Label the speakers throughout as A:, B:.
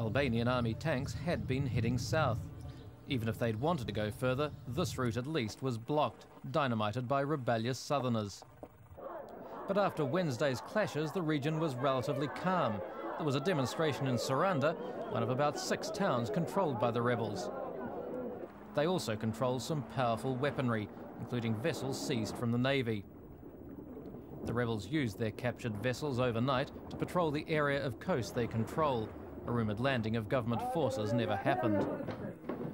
A: Albanian army tanks had been heading south. Even if they'd wanted to go further, this route at least was blocked, dynamited by rebellious southerners. But after Wednesday's clashes, the region was relatively calm. There was a demonstration in Saranda, one of about six towns controlled by the rebels. They also control some powerful weaponry, including vessels seized from the Navy. The rebels used their captured vessels overnight to patrol the area of coast they control. A rumoured landing of government forces never happened.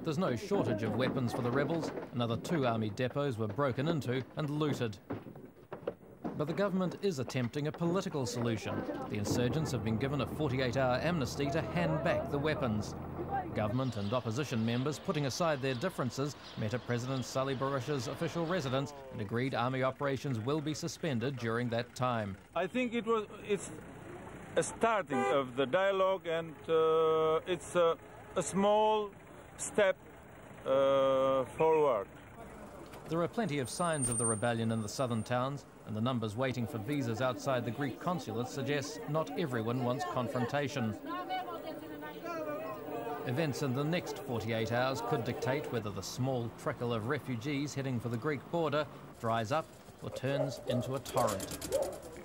A: There's no shortage of weapons for the rebels. Another two army depots were broken into and looted. But the government is attempting a political solution. The insurgents have been given a 48 hour amnesty to hand back the weapons. Government and opposition members, putting aside their differences, met at President Sali Berisha's official residence and agreed army operations will be suspended during that time.
B: I think it was it's a starting of the dialogue and uh, it's a, a, small step uh, forward.
A: There are plenty of signs of the rebellion in the southern towns, and the numbers waiting for visas outside the Greek consulate suggests not everyone wants confrontation. Events in the next 48 hours could dictate whether the small trickle of refugees heading for the Greek border dries up or turns into a torrent.